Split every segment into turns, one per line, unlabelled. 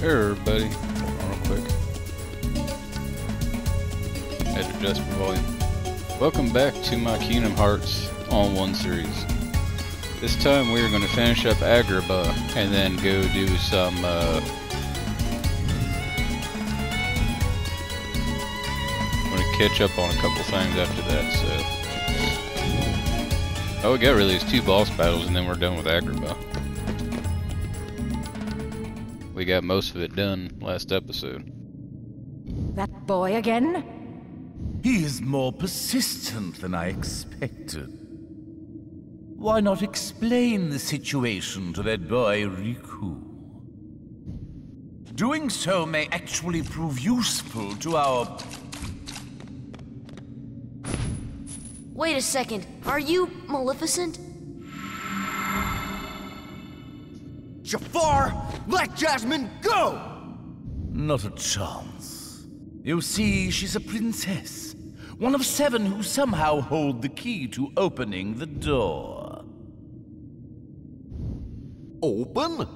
Hey buddy. Real quick. Had to adjust my volume. Welcome back to my Kingdom Hearts on one series. This time we're going to finish up Agrabah and then go do some uh, catch up on a couple things after that, so all we got really is two boss battles and then we're done with Agrabah. We got most of it done last episode.
That boy again?
He is more persistent than I expected. Why not explain the situation to that boy, Riku? Doing so may actually prove useful to our...
Wait a second. Are you Maleficent?
Jafar, let Jasmine go!
Not a chance. You see, she's a princess. One of seven who somehow hold the key to opening the door.
Open?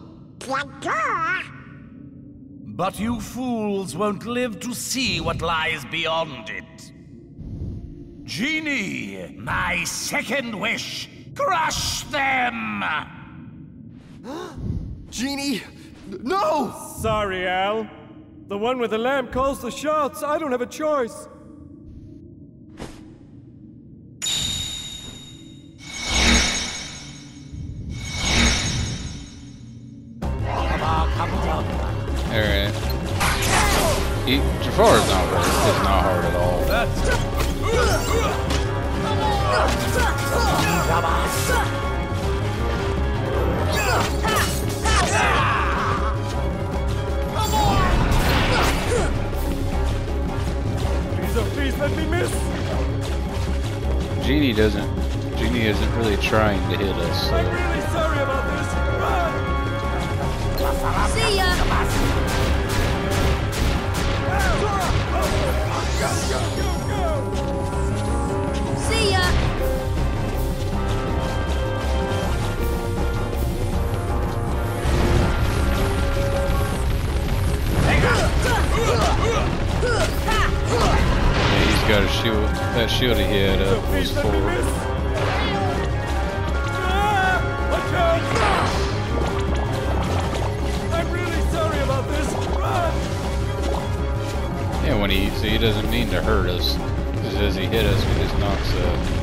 But you fools won't live to see what lies beyond it. Genie, my second wish, crush them!
Genie, no!
Sorry, Al. The one with the lamp calls the shots. I don't have a choice.
Alright. He, Jafar is not hard. It's not hard at all.
Please, oh, please let me miss.
Genie doesn't. Genie isn't really trying to hit us.
I'm really sorry about this. Run!
See ya!
Go, go, go!
Got a shield. That shield he had up was
please
for.
miss. Ah! Watch out! I'm really sorry about this.
Yeah, when he so he doesn't mean to hurt us. Just as he hit us, he just knocks uh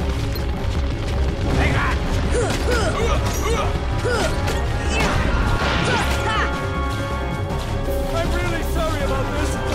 I'm really sorry about this.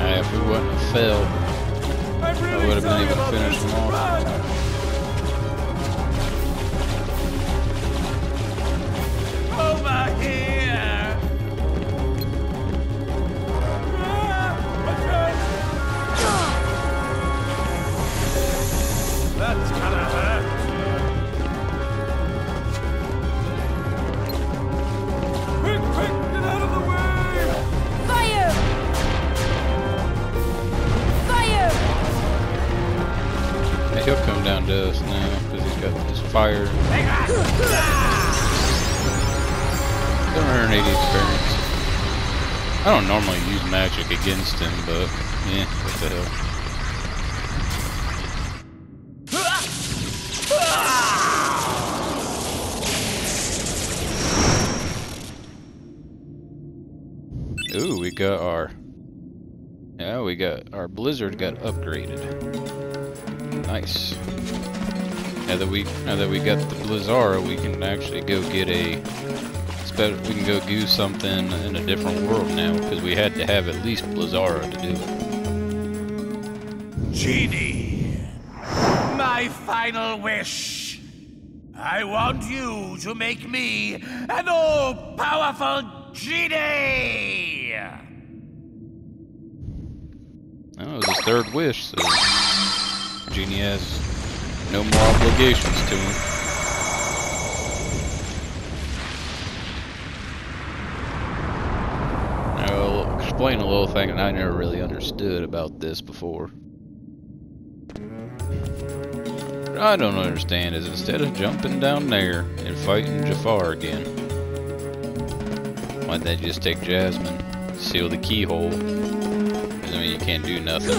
Uh, if we wouldn't have failed,
I'm
would've been able to finish him off. Against him, but yeah, what the hell. Ooh, we got our yeah, we got our blizzard got upgraded. Nice. Now that we now that we got the Blizzara, we can actually go get a spe- we can go do something in a different world now because we had to have at least Blizzara to do it.
Genie, my final wish. I want you to make me an all-powerful genie.
Oh, is this third wish, so Genie has no more obligations to him. I'll explain a little thing that I never really understood about this before. What I don't understand is instead of jumping down there and fighting Jafar again, why'd they just take Jasmine, seal the keyhole? 'Cause, I mean, you can't do nothing.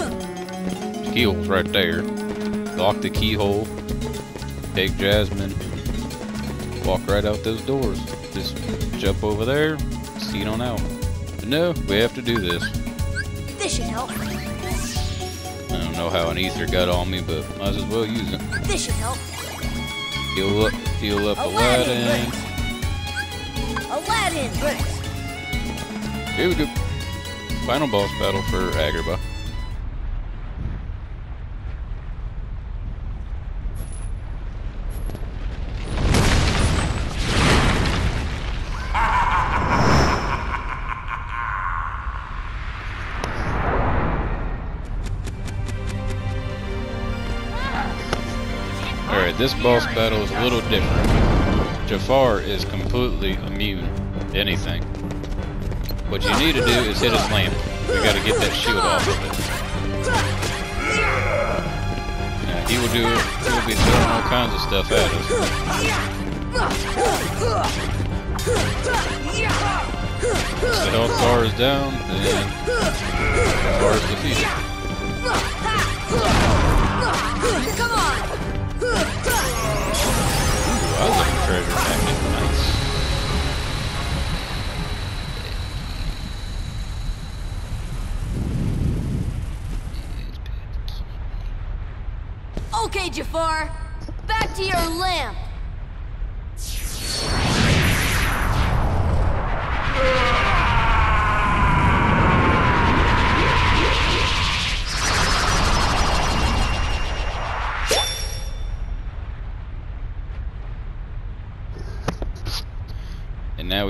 The keyhole's right there. Lock the keyhole, take Jasmine, walk right out those doors. Just jump over there, skeet on out. No, we have to do this.
This should help.
I don't know how an ether got on me, but might as well use it.
This should help.
Heal up, heal up
Aladdin,
Aladdin.
Aladdin!
Here we go. Final boss battle for Agrabah. This boss battle is a little different. Jafar is completely immune to anything. What you need to do is hit his lamp. We gotta get that shield off of it. Now, he will do he will be throwing all kinds of stuff at us. The health bar is down, then Jafar is defeated. Was looking treasure magnet.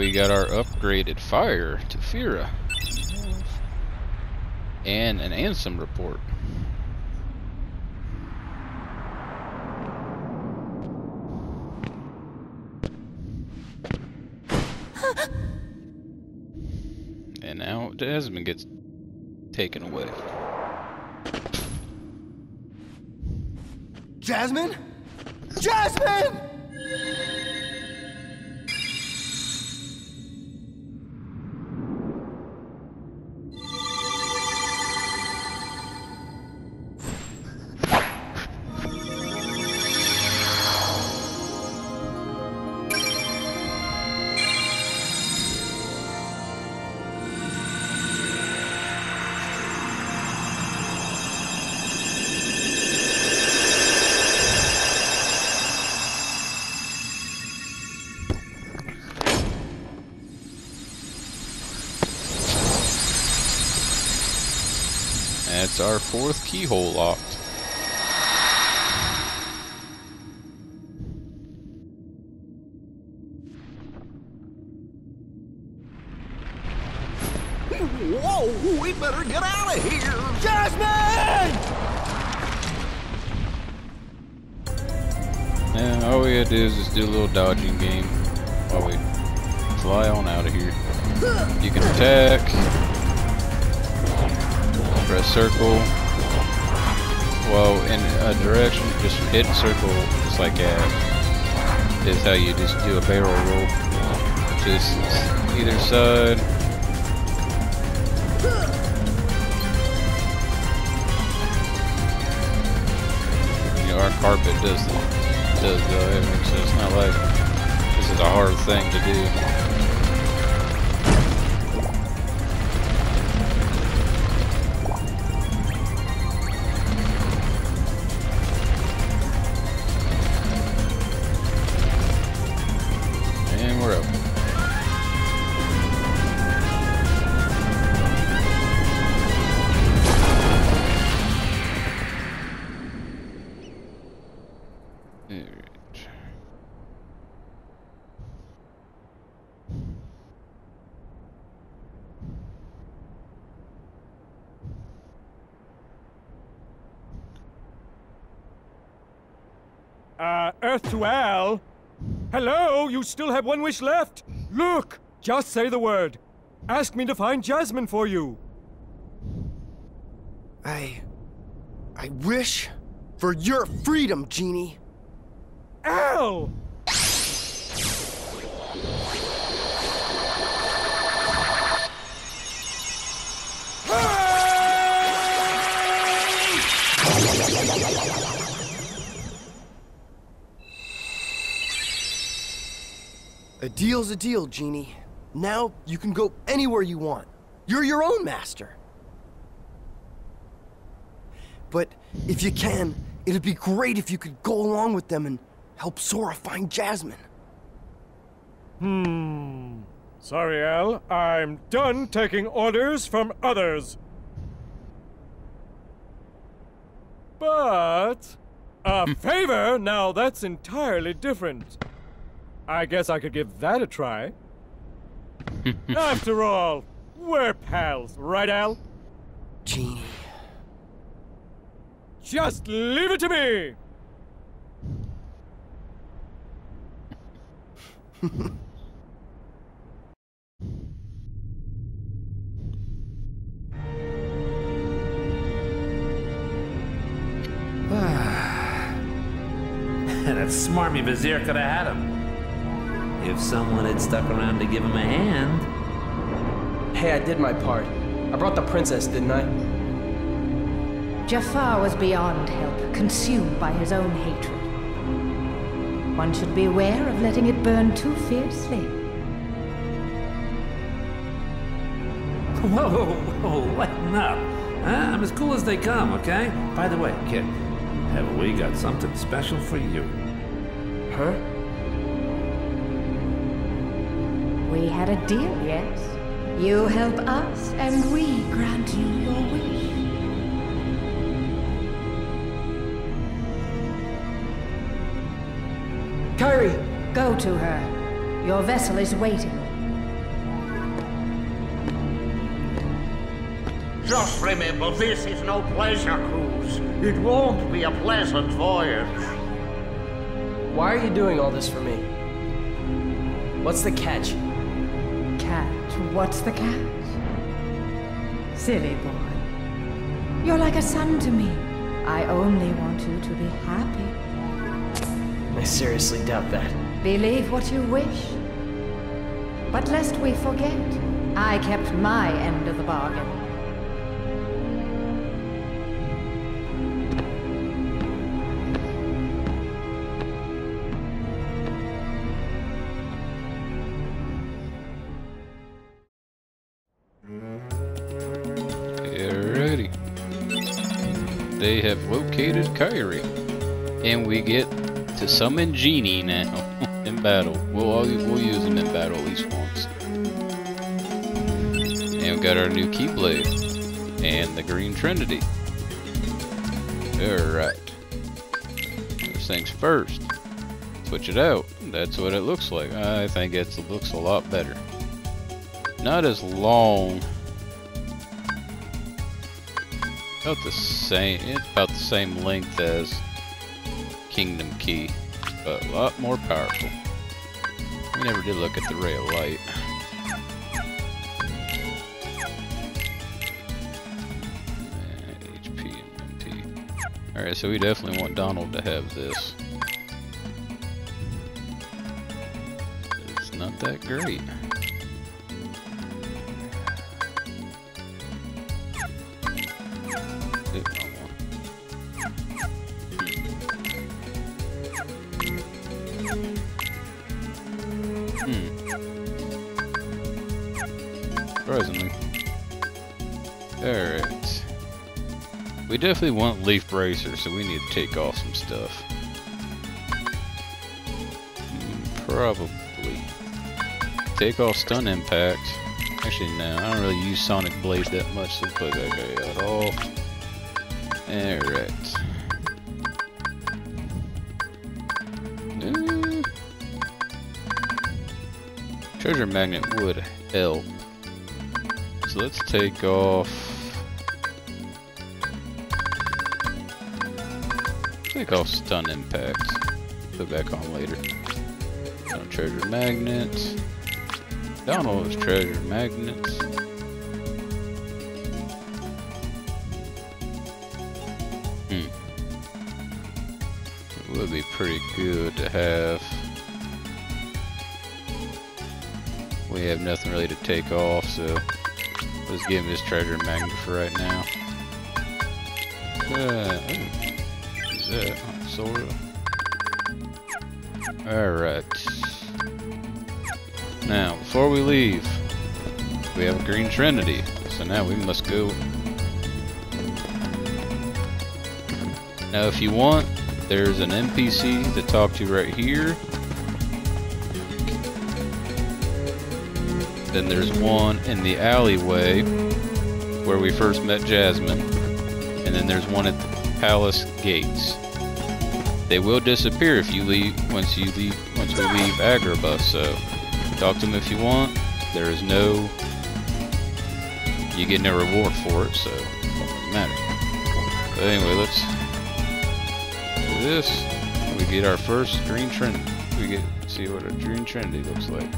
We got our upgraded fire to Fira. And an Ansem report. and now Jasmine gets taken away.
Jasmine? Jasmine!
Fourth keyhole locked.
Whoa, we better get out of here! Jasmine!
Yeah, all we gotta do is just do a little dodging game while we fly on out of here. You can attack, press circle, well in a direction, just hit circle, just like that, is how you just do a barrel roll. Just either side. You know, our carpet does does the, I mean, so it's not like this is a hard thing to do.
You still have one wish left. Look, just say the word. Ask me to find Jasmine for you.
I. I wish for your freedom, Genie.
Al!
A deal's a deal, Genie. Now you can go anywhere you want. You're your own master. But if you can, it'd be great if you could go along with them and help Sora find Jasmine.
Hmm. Sorry, Al. I'm done taking orders from others. But. A favor? Now that's entirely different. I guess I could give that a try. After all, we're pals, right, Al?
Genie.
Just leave it to me!
that smarmy Vizier could have had him. If someone had stuck around to give him a hand.
Hey, I did my part. I brought the princess, didn't I?
Jafar was beyond help, consumed by his own hatred. One should beware of letting it burn too fiercely.
Whoa, whoa, whoa, lighten up. Huh? I'm as cool as they come, okay? By the way, kid, have we got something special for you?
Huh?
We had a deal, yes? You help us, and we grant you your wish.
Kairi!
Go to her. Your vessel is waiting.
Just remember, this is no pleasure cruise. It won't be a pleasant voyage.
Why are you doing all this for me? What's the catch?
Catch? What's the catch? Silly boy. You're like a son to me. I only want you to be happy.
I seriously doubt that.
Believe what you wish. But lest we forget, I kept my end of the bargain.
Located Kairi. And we get to summon Genie now in battle. We'll, all, we'll use him in battle at least once. And we got our new Keyblade. And the Green Trinity. Alright. First things first. Switch it out. That's what it looks like. I think it looks a lot better. Not as long about the same it's about the same length as Kingdom Key, but a lot more powerful. We never did look at the ray of light. Uh. Alright, so we definitely want Donald to have this. It's not that great. Hmm. Surprisingly. Alright. We definitely want Leaf Bracer, so we need to take off some stuff. Hmm, Probably. Take off Stun Impact. Actually, no, I don't really use Sonic Blade that much, so put that guy out off. Alright. Treasure magnet would help. So let's take off. Take off stun impact. put back on later. Treasure magnets. Donald is treasure magnets. Hmm. It would be pretty good to have. We have nothing really to take off, so let's give him this treasure magnet for right now. Uh, is that Sora? Alright. Now, before we leave, we have a Green Trinity. So now we must go. Now, if you want, there's an NPC to talk to right here. Then there's one in the alleyway where we first met Jasmine. And then there's one at the palace gates. They will disappear if you leave once you leave once we leave Agrabah, so talk to them if you want. There is no you get no reward for it, so it doesn't matter. But anyway, let's do this. We get our first green trinity. We get see what a green trinity looks like.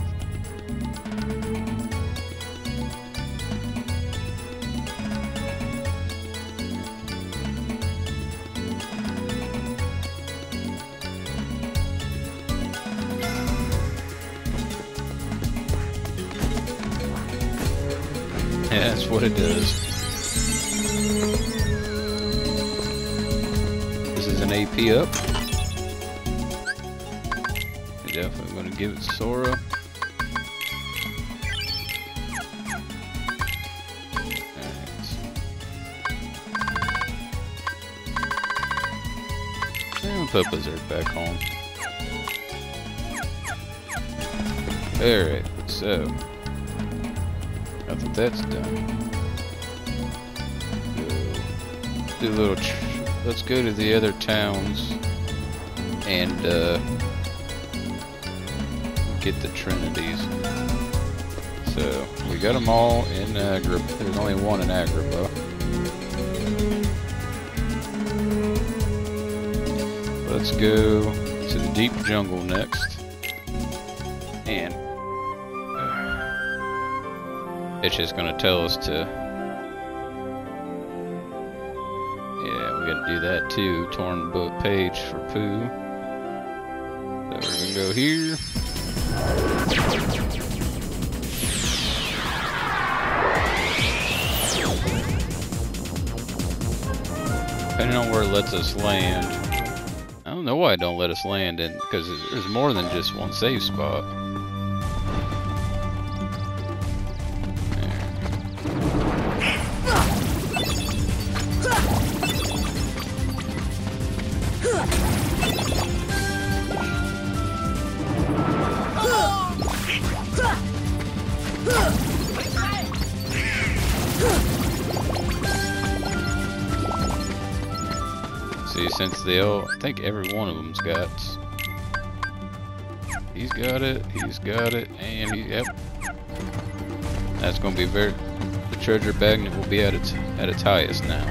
What it does. This is an AP up. We're definitely going to give it Sora. And put Blizzard back on. Alright, so now that that's done, do a little. Let's go to the other towns and uh, get the trinities. So we got them all in Agrabah. There's only one in Agrabah. Let's go to the deep jungle next. And it's just gonna tell us to that torn book page for Pooh. So we're gonna go here. Depending on where it lets us land. I don't know why it don't let us land in because there's more than just one save spot They all, I think every one of them's got. He's got it. He's got it, and he, yep. That's gonna be very. The treasure magnet will be at its at its highest now.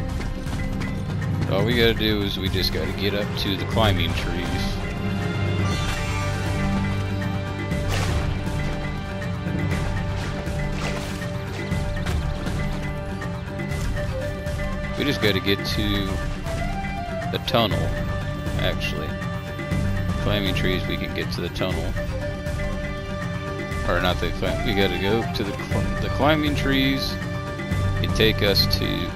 All we gotta do is we just gotta get up to the climbing trees. We just gotta get to the tunnel, actually. Climbing trees, we can get to the tunnel. Or not the climb, we gotta go to the, cl the climbing trees. It take us to...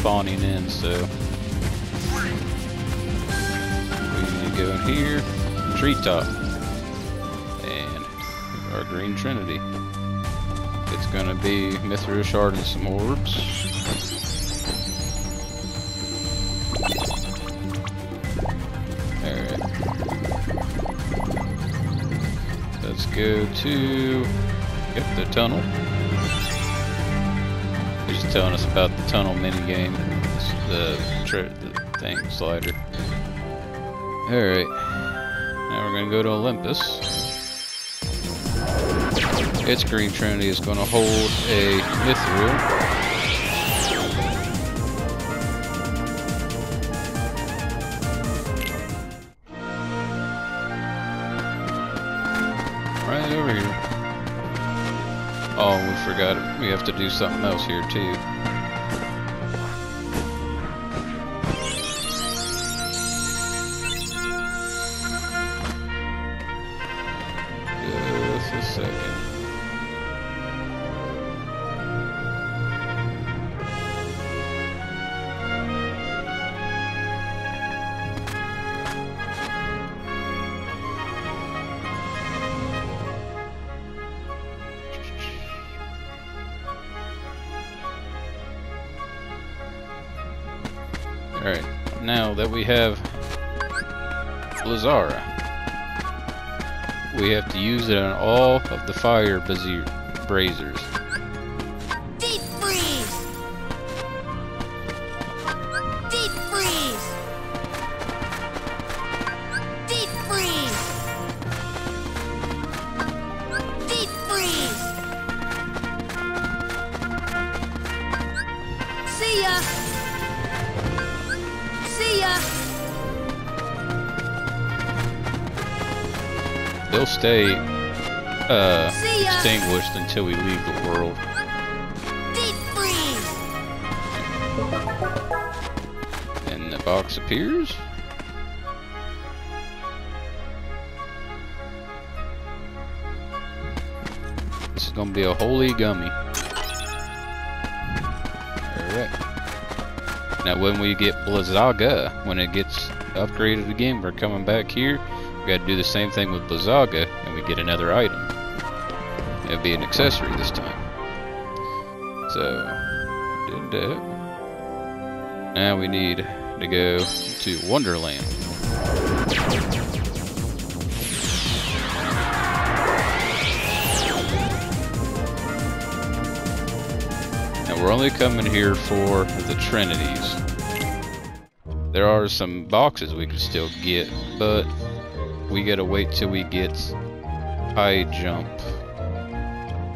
spawning in, so we go in here, treetop, and our green trinity. It's gonna be Mythril shard and some orbs. Alright. Let's go to yep, the tunnel. Telling us about the tunnel minigame. It's the, the thing slider. Alright. Now we're gonna go to Olympus. Its Green Trinity is gonna hold a Mythril. We have to do something else here too. Alright, now that we have Blizzara, we have to use it on all of the fire brazier- stay uh, extinguished until we leave the world.
Deep freeze!
And the box appears. This is gonna be a holy gummy. Alright. Now when we get Blizzaga, when it gets upgraded again, we're coming back here. Gotta do the same thing with Blizzaga, and we get another item. It'll be an accessory this time. So. Now we need to go to Wonderland. Now we're only coming here for the Trinities. There are some boxes we can still get, but we gotta wait till we get high jump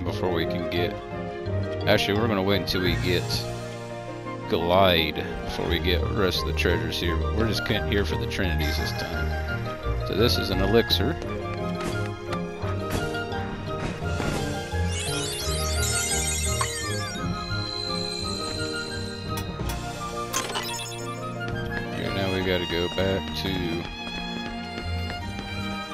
before we can get. Actually, we're gonna wait until we get glide before we get the rest of the treasures here. But we're just here for the trinities this time. So this is an elixir. Now we gotta go back to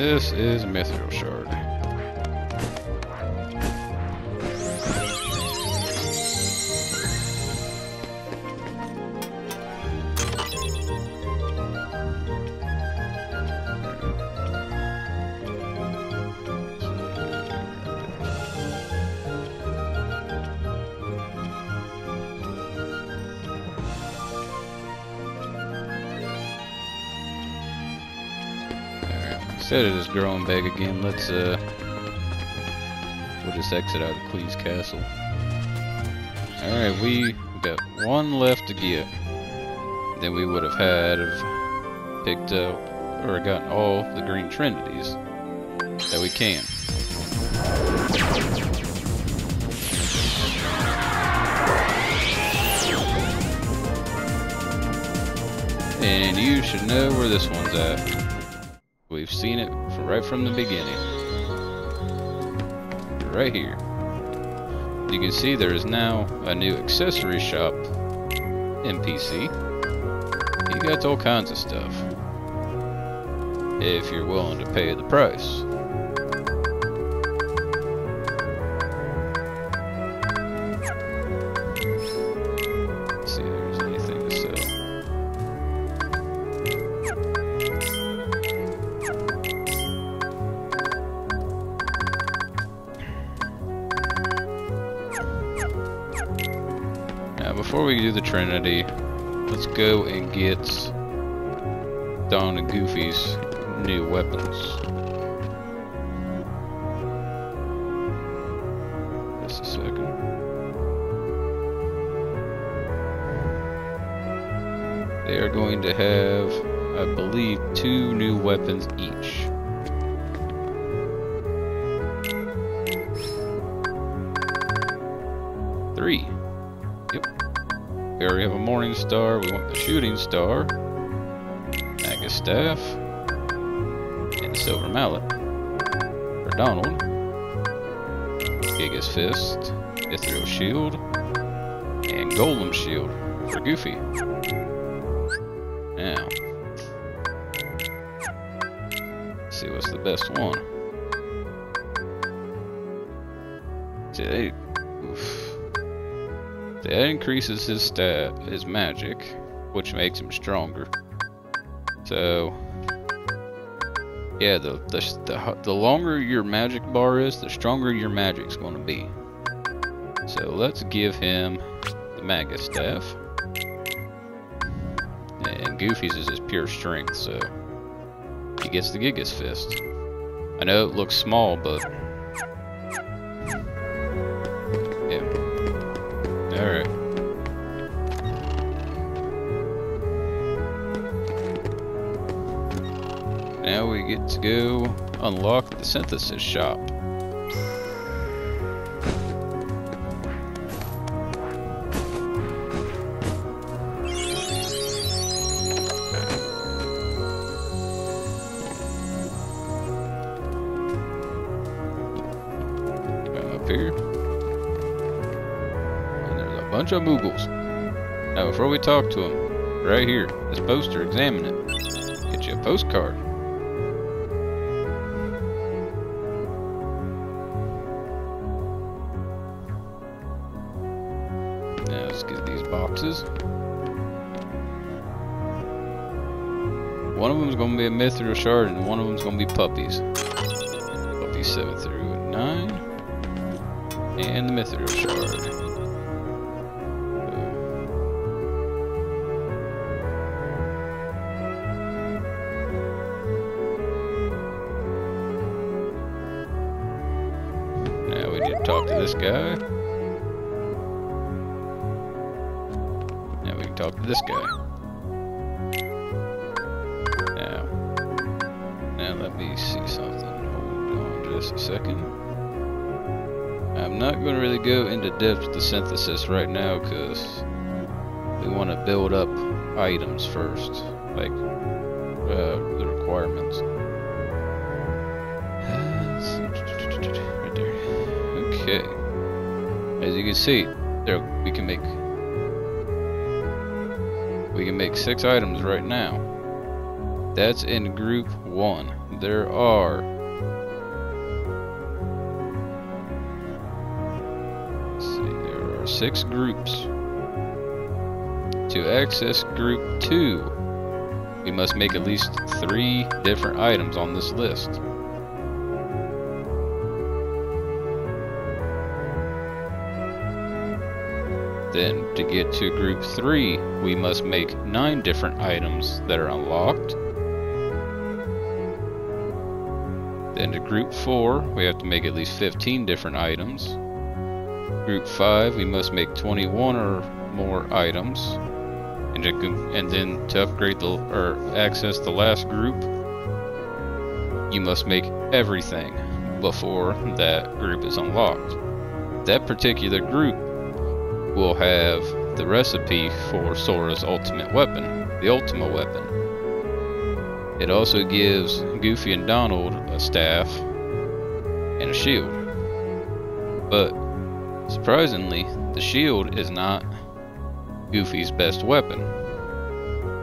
this is Mythril instead of just growing big again, let's uh we'll just exit out of Cleese Castle. Alright, we got one left to get. Then we would have had have picked up or gotten all the green trinities that we can. And you should know where this one's at. We've seen it right from the beginning. Right here. You can see there is now a new accessory shop NPC. You got all kinds of stuff. If you're willing to pay the price. Trinity, let's go and get Don and Goofy's new weapons. Star. Magus. And Silver Mallet. For Donald. Gigas Fist. Ethereal Shield. And Golem Shield for Goofy. Now. see what's the best one. See, they, oof. That increases his stat, his magic, which makes him stronger. So, yeah, the the the, the longer your magic bar is, the stronger your magic's going to be. So let's give him the Magus staff, and Goofy's is his pure strength, so he gets the Gigas fist. I know it looks small, but To go unlock the synthesis shop. Uh, a bunch of Moogles. Now, before we talk to them, right here, this poster, examine it. Get you a postcard. Be a Mythril Shard, and one of them's to be puppies. Puppies 7 through 9. And the Mythril let me see something. Hold on just a second. I'm not going to really go into depth with the synthesis right now because we want to build up items first, like uh, the requirements. Right there. Okay. As you can see, there we can make we can make six items right now. That's in group one. There are let's see, there are six groups. To access group two, we must make at least three different items on this list. Then, to get to group 3, we must make 9 different items that are unlocked. Then to group 4, we have to make at least 15 different items. Group 5, we must make 21 or more items. And, to, and then to upgrade the or access the last group, you must make everything before that group is unlocked. That particular group will have the recipe for Sora's ultimate weapon, the Ultima weapon. It also gives Goofy and Donald a staff and a shield. But surprisingly, the shield is not Goofy's best weapon.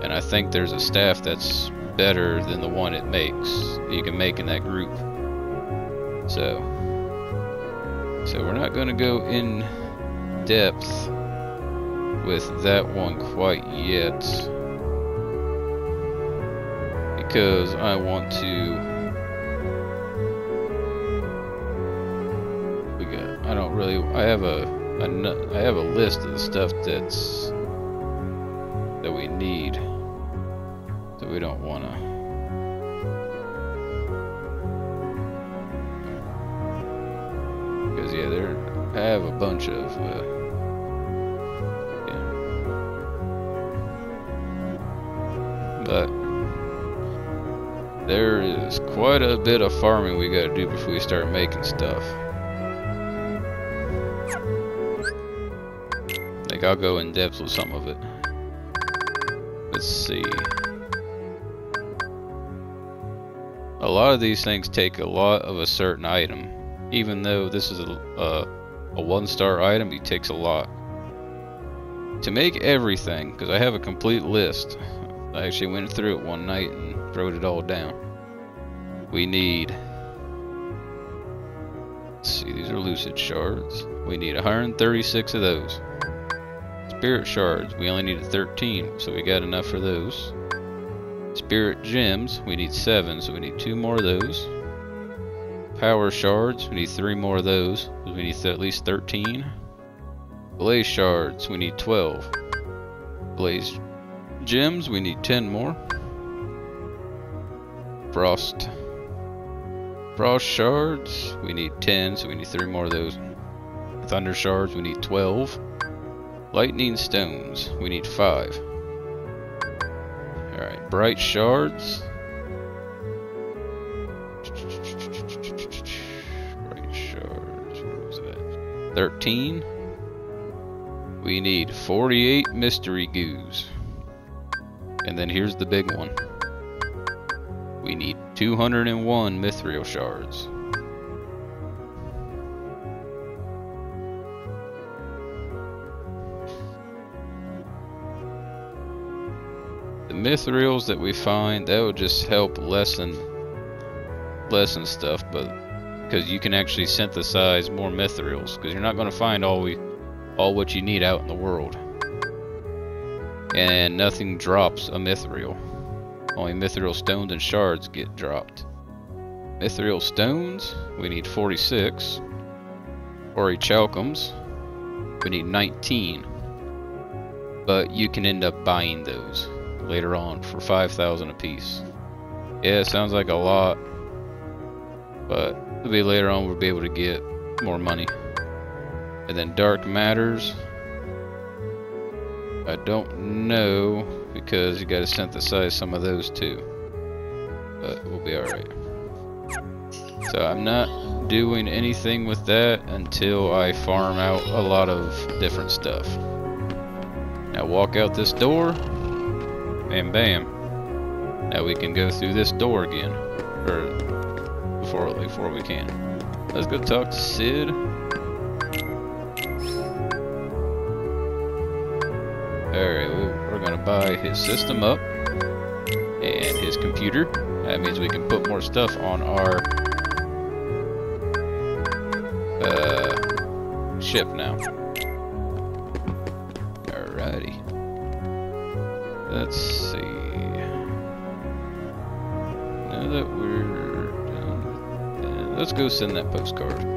And I think there's a staff that's better than the one it makes you can make in that group. So so we're not going to go in depth with that one quite yet because I want to we got I don't really I have a, a I have a list of the stuff that's that we need that we don't want to because yeah there I have a bunch of uh, but there is quite a bit of farming we gotta do before we start making stuff. Like I'll go in depth with some of it. Let's see. A lot of these things take a lot of a certain item. Even though this is a, a, a one star item, it takes a lot. To make everything, because I have a complete list. I actually went through it one night wrote it all down. We need. Let's see, these are lucid shards. We need 136 of those. Spirit shards, we only need 13, so we got enough for those. Spirit gems, we need 7, so we need 2 more of those. Power shards, we need 3 more of those, we need at least 13. Blaze shards, we need 12. Blaze gems, we need 10 more. Frost. Frost shards, we need 10, so we need 3 more of those. Thunder shards, we need 12. Lightning stones, we need 5. Alright, bright shards. Bright shards, where was that? 13. We need 48 mystery goos. And then here's the big one. We need 201 mythril shards. The mythrils that we find, that will just help lessen lessen stuff, but because you can actually synthesize more mythrils, because you're not going to find all we all what you need out in the world. And nothing drops a mythril. Only mythril stones and shards get dropped. Mythril stones, we need 46. Orichalcums, we need 19. But you can end up buying those later on for 5,000 apiece. Yeah, sounds like a lot. But maybe later on we'll be able to get more money. And then dark matters. I don't know because you got to synthesize some of those too. But we'll be alright. So I'm not doing anything with that until I farm out a lot of different stuff. Now walk out this door. Bam bam. Now we can go through this door again. Or before before we can. Let's go talk to Cid. Alright, we're gonna buy his system up and his computer. That means we can put more stuff on our uh, ship now. Alrighty. Let's see. Now that we're done let's go send that postcard.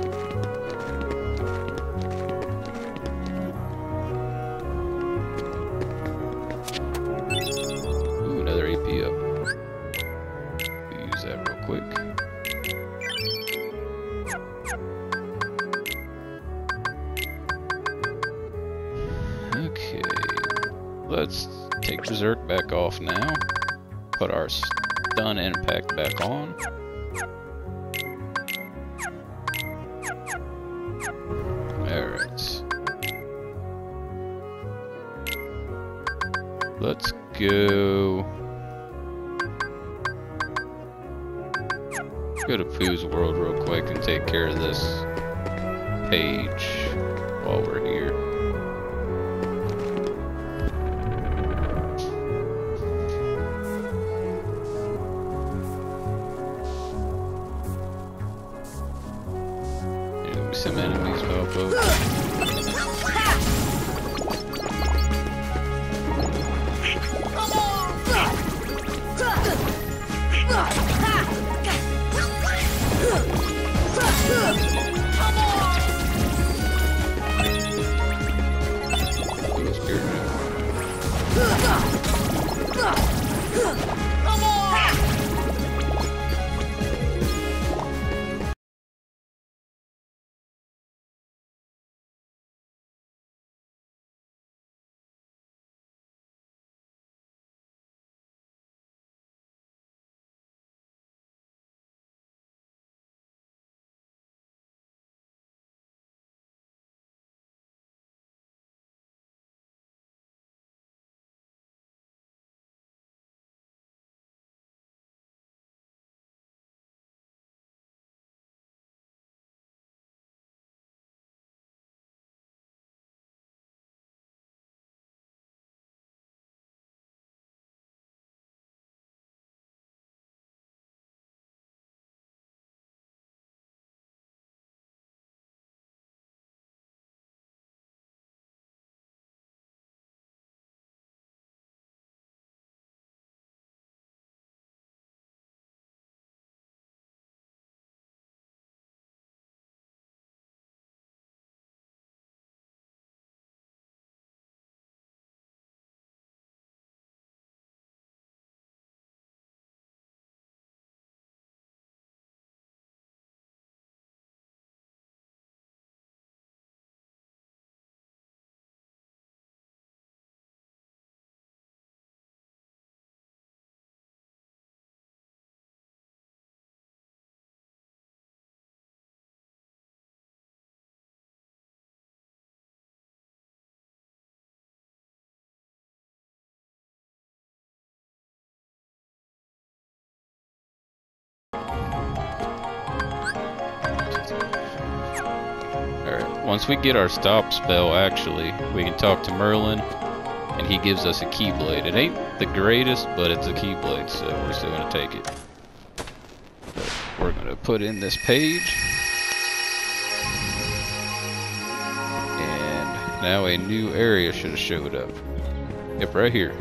Back on. Alright, once we get our stop spell, actually, we can talk to Merlin, and he gives us a Keyblade. It ain't the greatest, but it's a Keyblade, so we're still gonna take it. But we're gonna put in this page. And now a new area should have showed up. Yep, right here.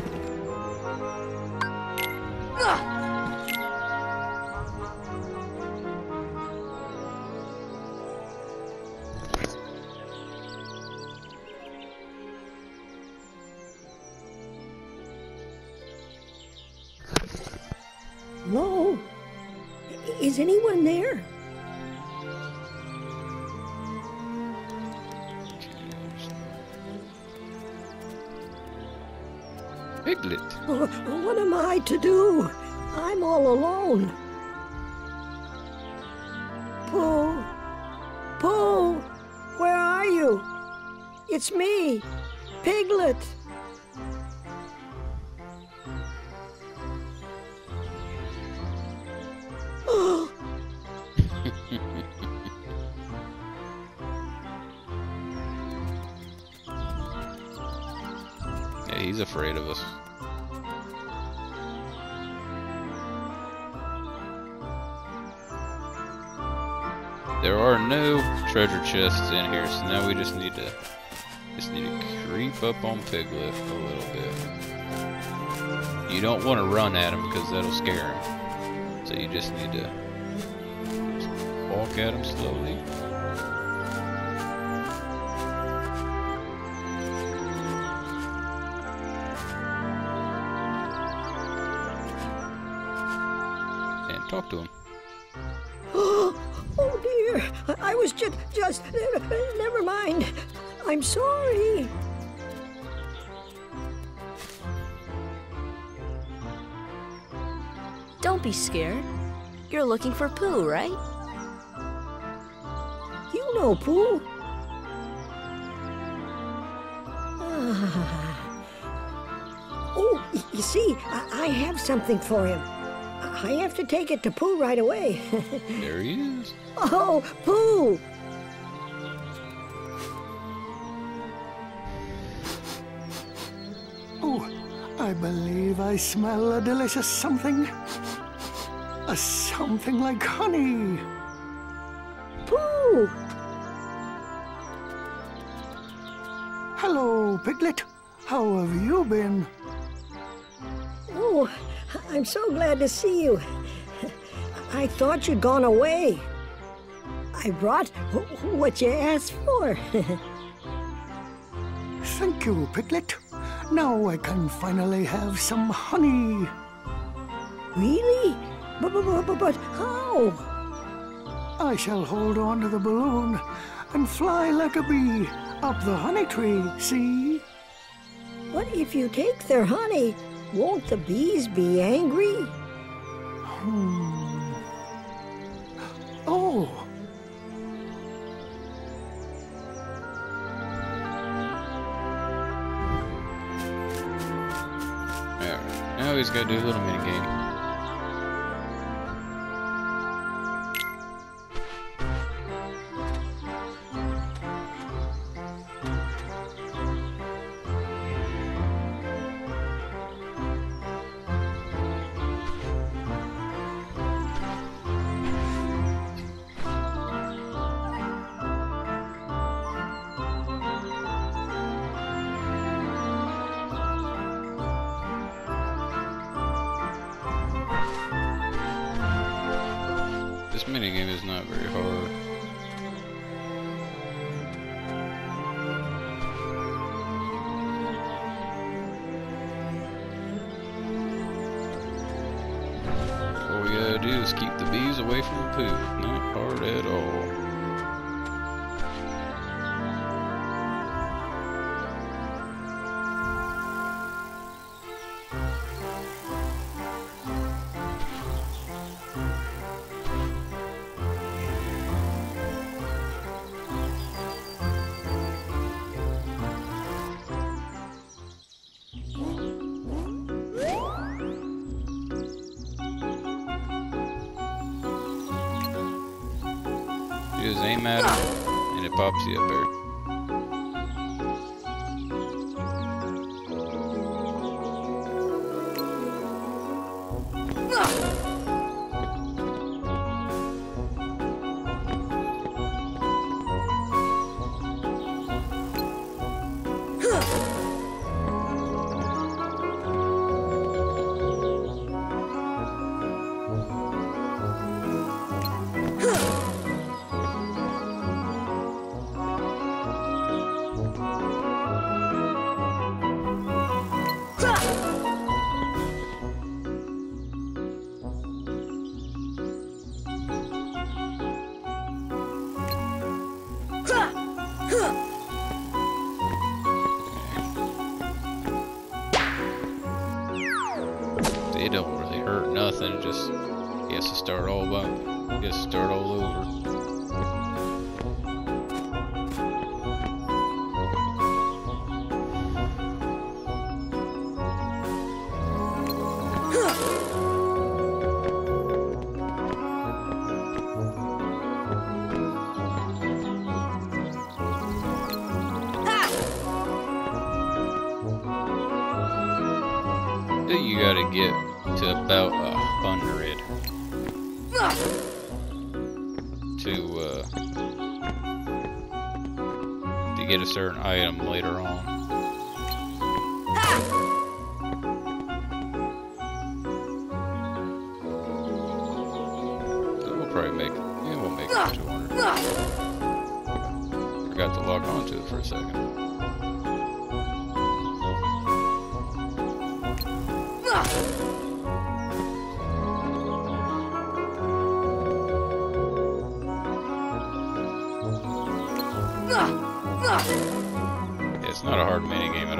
Piglet a little bit. You don't want to run at him because that'll scare him. So you just need to walk at him slowly. And talk to him.
oh, dear. I was just, just, never mind. I'm sorry.
Don't be scared. You're looking for Pooh, right?
You know, Pooh. Ah. Oh, you see, I, I have something for him. I have to take it to Pooh right away.
There he is.
oh, Pooh!
Oh, I believe I smell a delicious something. A something like honey.
Pooh!
Hello, Piglet. How have you been?
Oh, I'm so glad to see you. I thought you'd gone away. I brought what you asked for.
Thank you, Piglet. Now I can finally have some honey.
really? But, but, but, but how?
I shall hold on to the balloon and fly like a bee up the honey tree, see?
What if you take their honey? Won't the bees be angry?
Hmm. Oh,
Alright. Now he's got to do a little mini about a hundred to uh, to get a certain item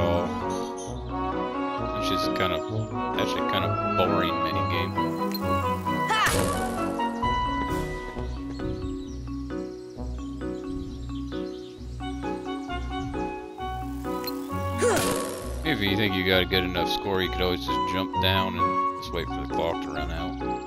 all. It's just kind of, actually kind of boring minigame. If you think you got a good enough score, you could always just jump down and just wait for the clock to run out.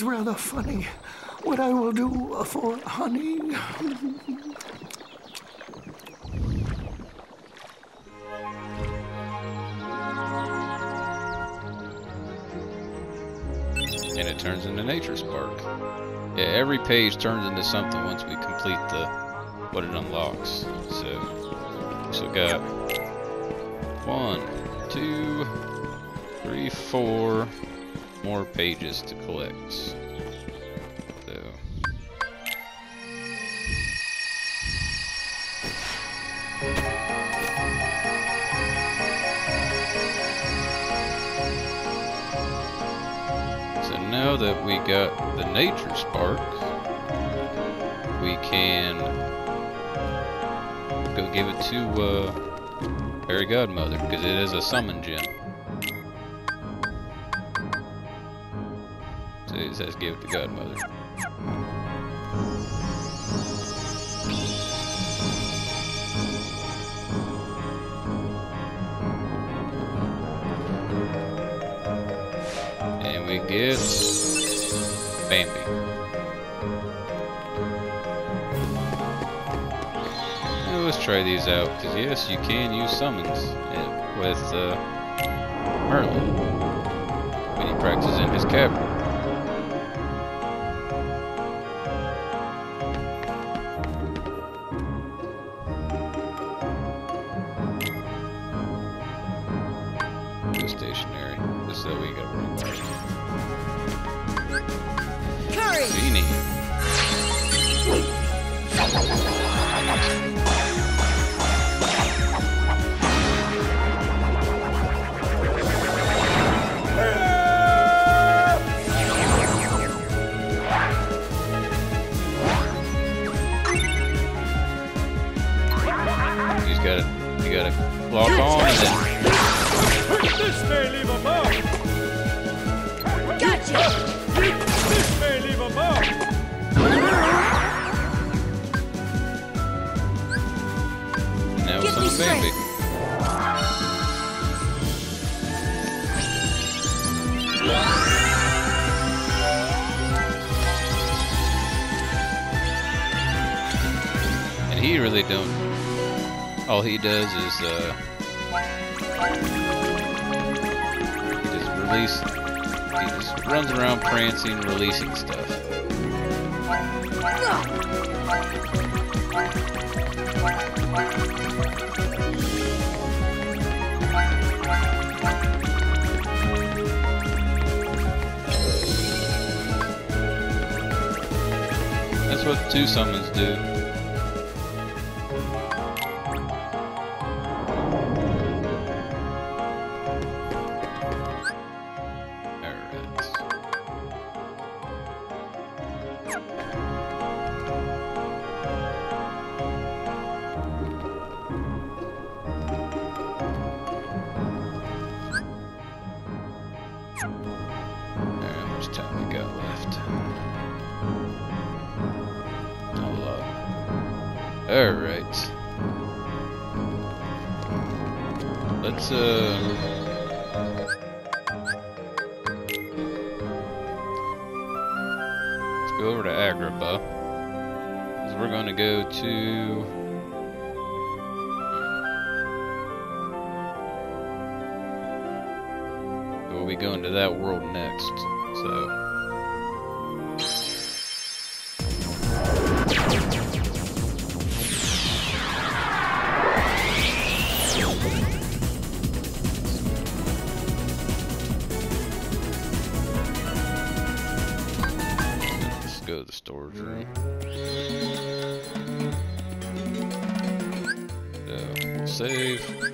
Is rather funny what I will do for honey.
And it turns into Nature Spark. Yeah, every page turns into something once we complete the what it unlocks. So, so got one, two, three, four more pages to collect. So. So now that we got the nature spark, we can go give it to uh, Fairy Godmother because it is a summon gem. It says give it to Godmother. And we get Bambi. Let's try these out, because yes, you can use summons with uh, Merlin when he practices in his cavern. He really don't. All he does is uh, he just release. He just runs around prancing, releasing stuff. That's what two summons do. Save.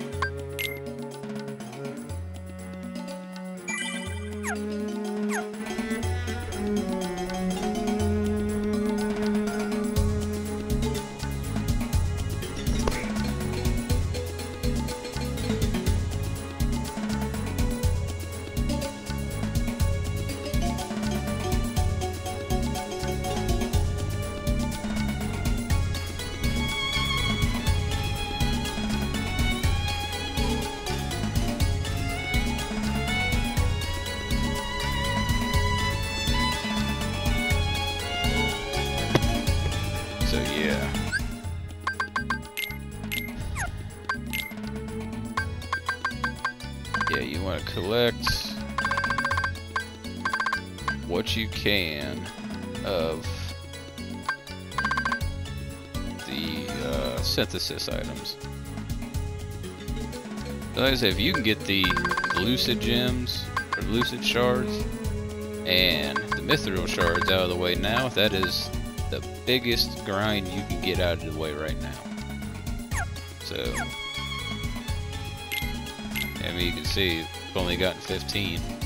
Synthesis items. Like I said, if you can get the lucid gems or lucid shards and the mythril shards out of the way now, that is the biggest grind you can get out of the way right now. So, I mean, you can see I've only gotten 15.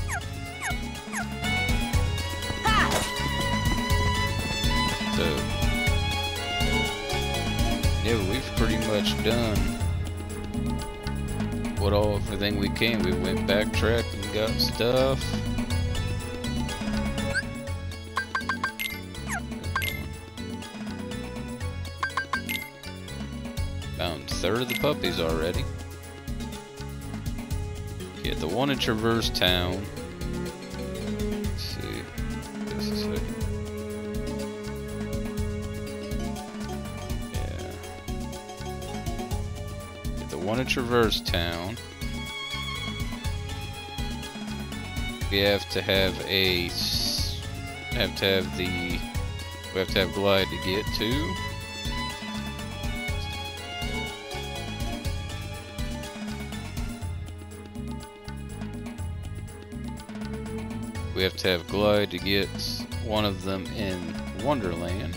Done what all everything we can. We went backtracked and got stuff. Found third of the puppies already. Get the one in Traverse Town. Let's see. Just a second. One in Traverse Town. We have to have a. Have to have the. We have to have glide to get to. We have to have glide to get one of them in Wonderland.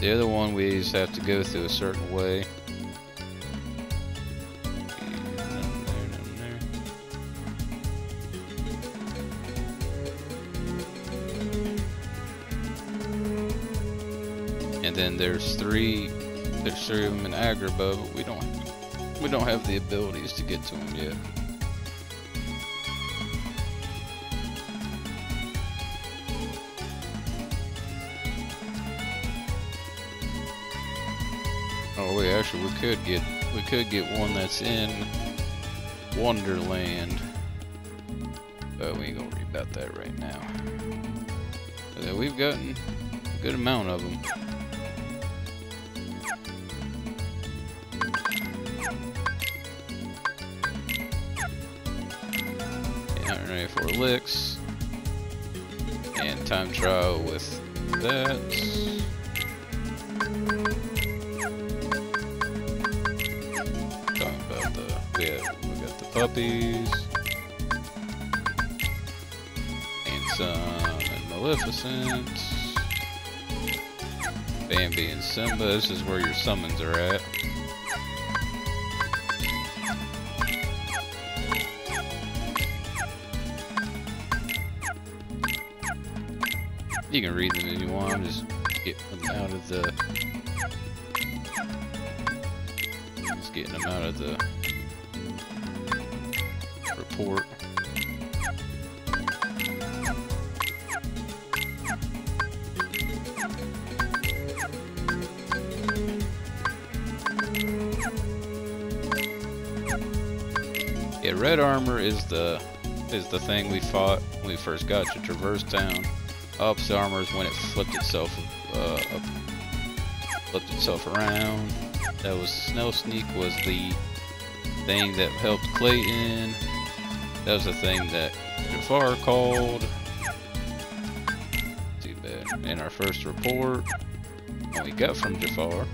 The other one we just have to go through a certain way. Of them in Agrabah, but we don't, we don't have the abilities to get to them yet. Oh wait, actually we could get we could get one that's in Wonderland. But we ain't gonna worry about that right now. Uh, we've gotten a good amount of them. We got the puppies and some and Maleficent. Bambi and Simba. This is where your summons are at. You can read them if you want. Just get them out of the Just getting them out of the report. Yeah, red armor is the is the thing we fought when we first got to Traverse Town. Ops armor is when it flipped itself uh, up, flipped itself around. That was Snow Sneak was the thing that helped Clayton. That was the thing that Jafar called. Too bad. In our first report, we got from Jafar.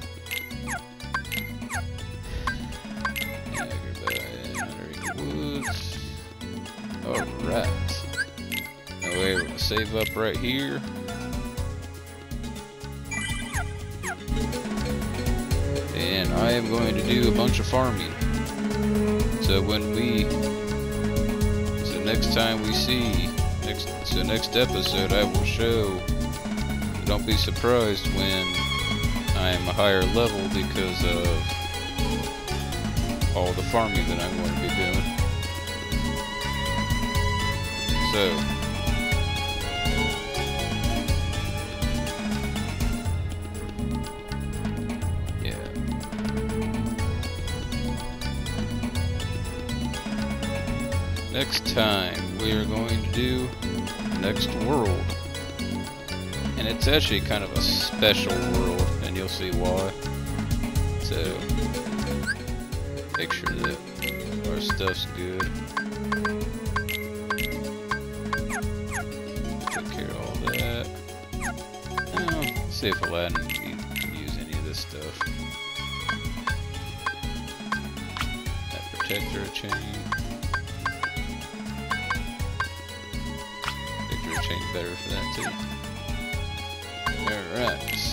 Alright. Now we're to save up right here. And I am going to do a bunch of farming. So when we time we see, next, so next episode I will show. Don't be surprised when I am a higher level because of all the farming that I'm going to be doing. So. Next time we are going to do Next World. And it's actually kind of a special world, and you'll see why. So, make sure that our stuff's good. Take care of all that. Let's see if Aladdin can use any of this stuff. That protector chain. Better for that too. Alright.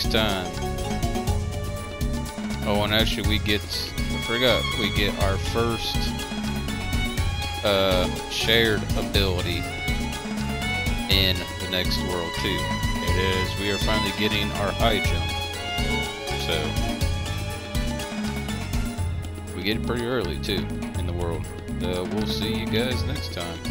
Next time. Oh, and actually we get I forgot we get our first uh, shared ability in the next world too. It is we are finally getting our high jump. So we get it pretty early too in the world. Uh, we'll see you guys next time.